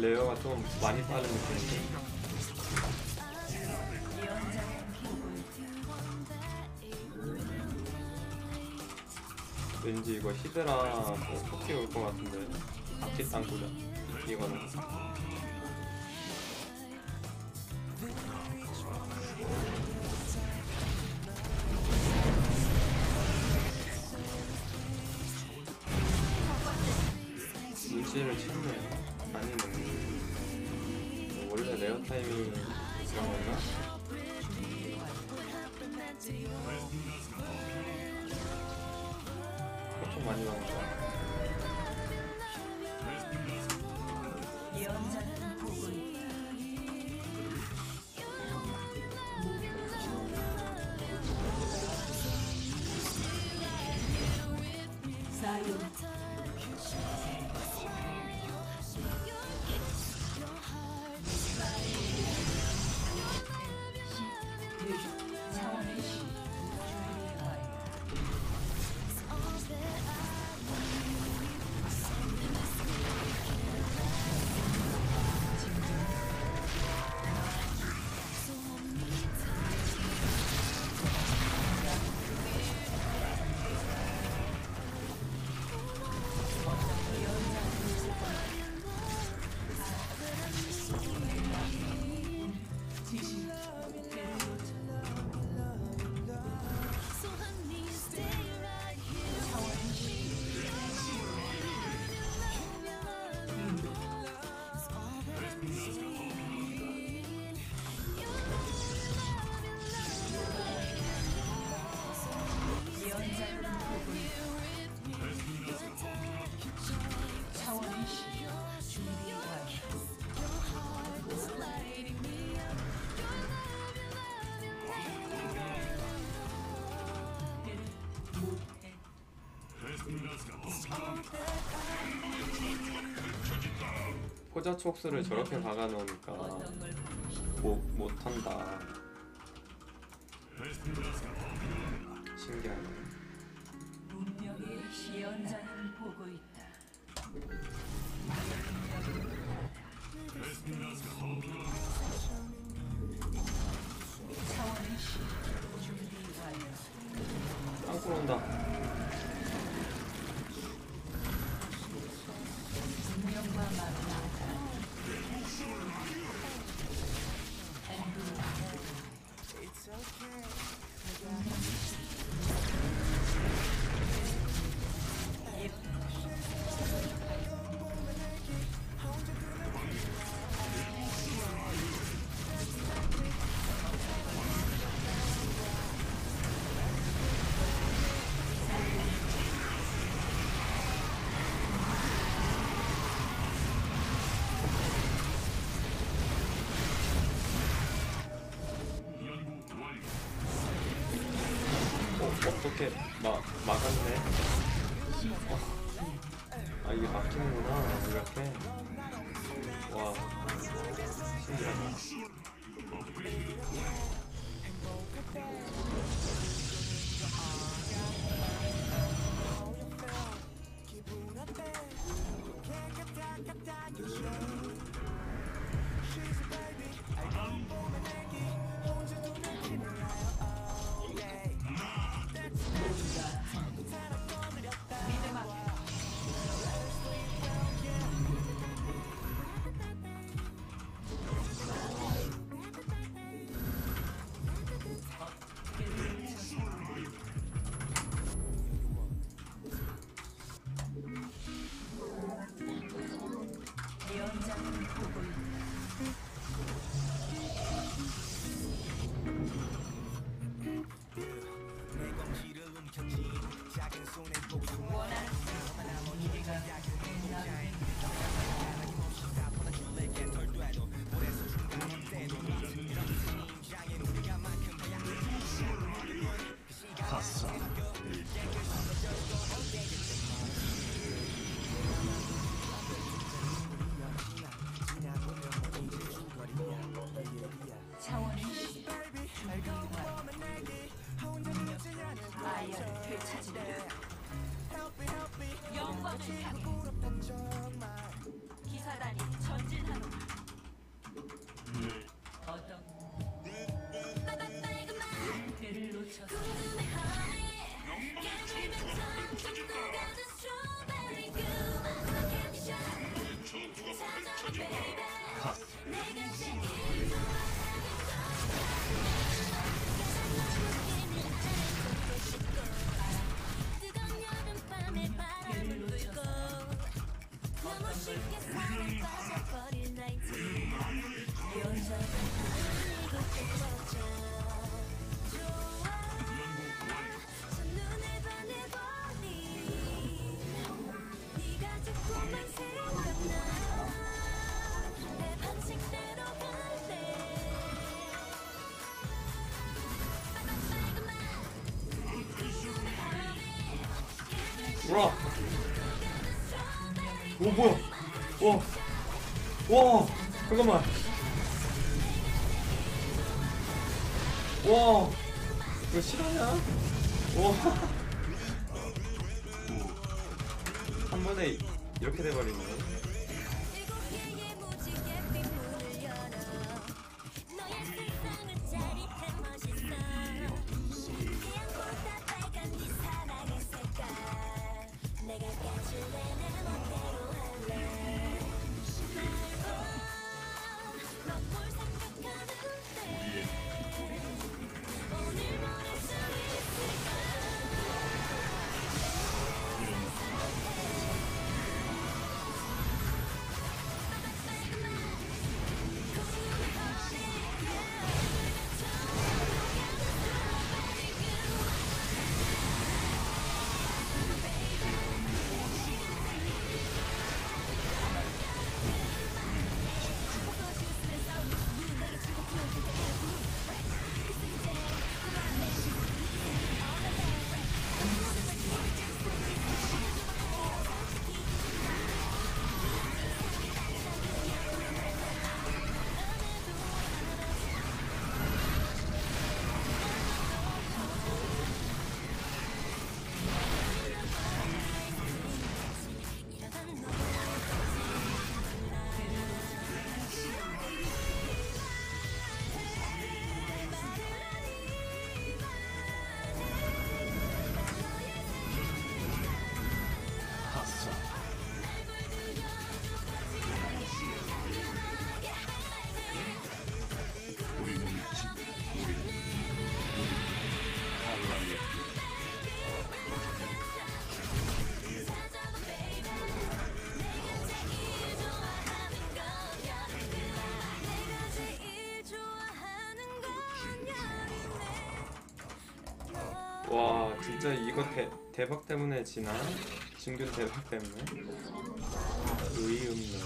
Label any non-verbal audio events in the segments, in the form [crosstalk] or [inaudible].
레어가 좀 많이 빠른 느낌인데. 왠지 이거 히드라 뭐 토끼 올것 같은데. 바퀴 땅구자 이거는 뭐 타이밍이 건가? 엄청 많이 나온다. 포자 촉수를 저렇게 박아놓으니까 못, 못한다. 신기하네. 땅굴 온다 어, 어떻게 막 막았네. 어. 아 이게 막히는구나. 이렇게. 와. 신기하다 「ごめんね」 뭐야? 와 와 잠깐만. 와 이거 실화냐? [laughs] 와 한 번에 이렇게 돼버리네 와 진짜 이거 대, 대박 때문에 지나? 진균 대박 때문에? 의음네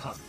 가